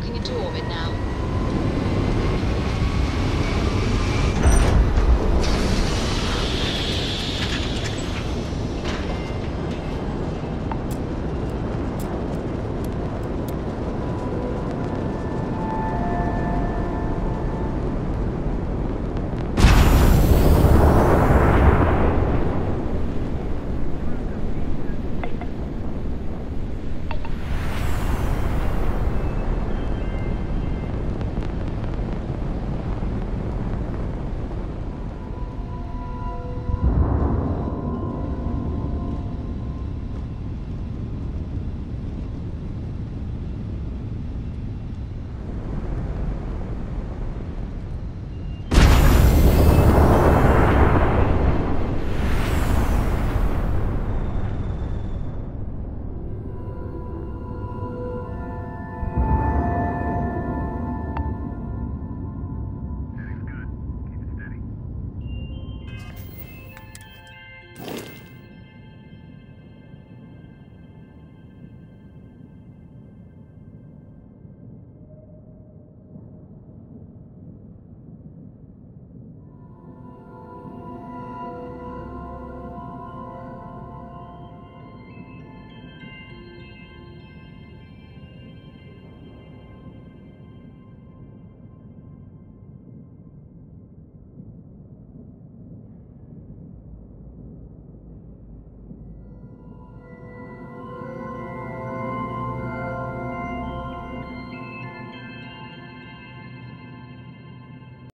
locking into orbit now.